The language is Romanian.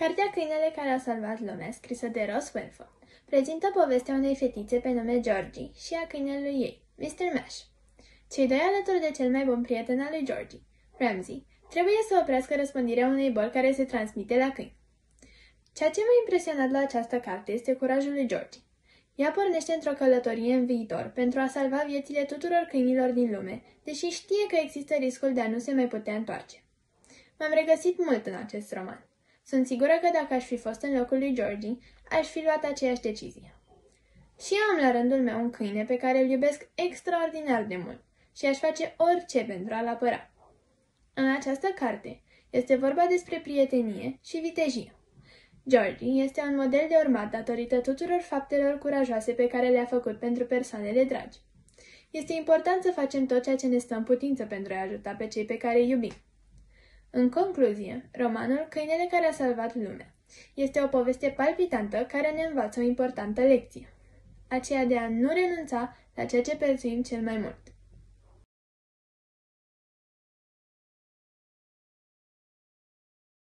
Cartea Câinele care a salvat lumea, scrisă de Ross Welford, prezintă povestea unei fetițe pe nume Georgie și a câinelui ei, Mr. Mash. Cei doi alături de cel mai bun prieten al lui Georgie, Ramsey, trebuie să oprească răspândirea unei boli care se transmite la câini. Ceea ce m-a impresionat la această carte este curajul lui Georgie. Ea pornește într-o călătorie în viitor pentru a salva viețile tuturor câinilor din lume, deși știe că există riscul de a nu se mai putea întoarce. M-am regăsit mult în acest roman. Sunt sigură că dacă aș fi fost în locul lui Georgie, aș fi luat aceeași decizie. Și eu am la rândul meu un câine pe care îl iubesc extraordinar de mult și aș face orice pentru a-l apăra. În această carte este vorba despre prietenie și vitejie. Georgie este un model de urmat datorită tuturor faptelor curajoase pe care le-a făcut pentru persoanele dragi. Este important să facem tot ceea ce ne stă în putință pentru a ajuta pe cei pe care îi iubim. În concluzie, romanul Câinele care a salvat lumea este o poveste palpitantă care ne învață o importantă lecție, aceea de a nu renunța la ceea ce prețuim cel mai mult.